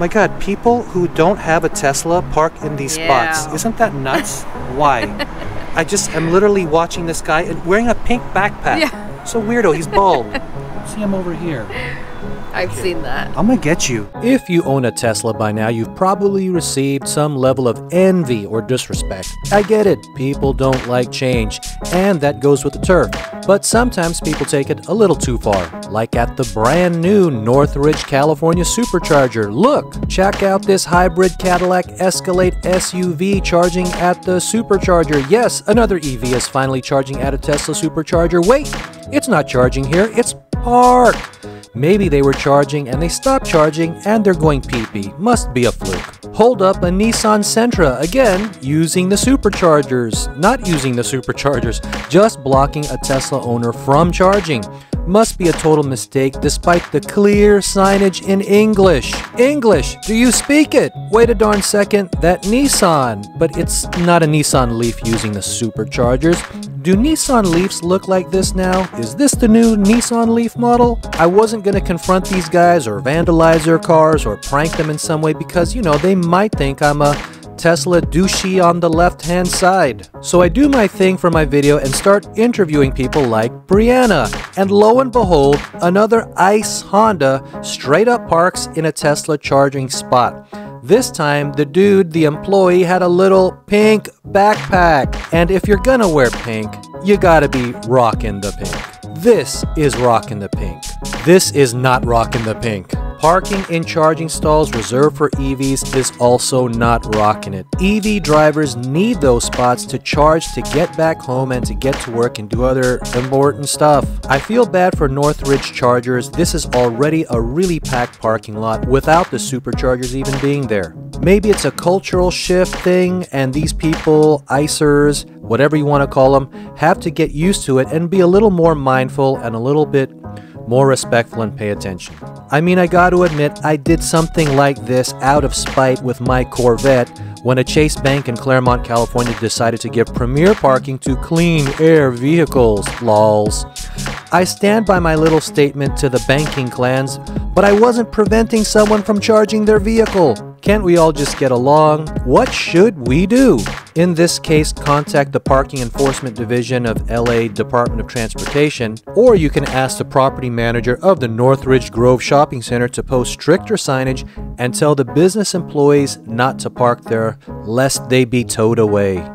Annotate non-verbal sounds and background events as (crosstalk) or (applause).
My god, people who don't have a Tesla park in these Yeah. spots. Isn't that nuts? Why? (laughs) I just am literally watching this guy and wearing a pink backpack. Yeah. So weirdo, he's bald. (laughs) See him over here. I've seen that. I'm gonna get you. If you own a Tesla by now, you've probably received some level of envy or disrespect. I get it, people don't like change, and that goes with the turf. But sometimes people take it a little too far, like at the brand new Northridge, California supercharger. Look, check out this hybrid Cadillac Escalade SUV charging at the supercharger. Yes, another EV is finally charging at a Tesla supercharger. Wait, it's not charging here, it's parked. Maybe they were charging and they stopped charging and they're going pee pee. Must be a fluke. Hold up a Nissan Sentra, again, using the superchargers. Not using the superchargers, just blocking a Tesla owner from charging. Must be a total mistake despite the clear signage in English. English, do you speak it? Wait a darn second, that Nissan. But it's not a Nissan Leaf using the superchargers. Do Nissan Leafs look like this now? Is this the new Nissan Leaf model? I wasn't going to confront these guys or vandalize their cars or prank them in some way because, you know, they might think I'm a Tesla douchey on the left hand side. So I do my thing for my video and start interviewing people like Brianna. And lo and behold, another ICE Honda straight up parks in a Tesla charging spot. This time, the dude, the employee, had a little pink backpack. And if you're gonna wear pink, you gotta be rockin' the pink. This is rockin' the pink. This is not rockin' the pink. Parking in charging stalls reserved for EVs is also not rocking it. EV drivers need those spots to charge to get back home and to get to work and do other important stuff. I feel bad for Northridge Chargers. This is already a really packed parking lot without the superchargers even being there. Maybe it's a cultural shift thing, and these people, icers, whatever you want to call them, have to get used to it and be a little more mindful and a little bit more respectful and pay attention. I mean, I got to admit, I did something like this out of spite with my Corvette when a Chase Bank in Claremont, California decided to give premier parking to clean air vehicles. Lols. I stand by my little statement to the banking clans, but I wasn't preventing someone from charging their vehicle. Can't we all just get along? What should we do? In this case, contact the Parking Enforcement Division of LA Department of Transportation, or you can ask the property manager of the Northridge Grove Shopping Center to post stricter signage and tell the business employees not to park there lest they be towed away.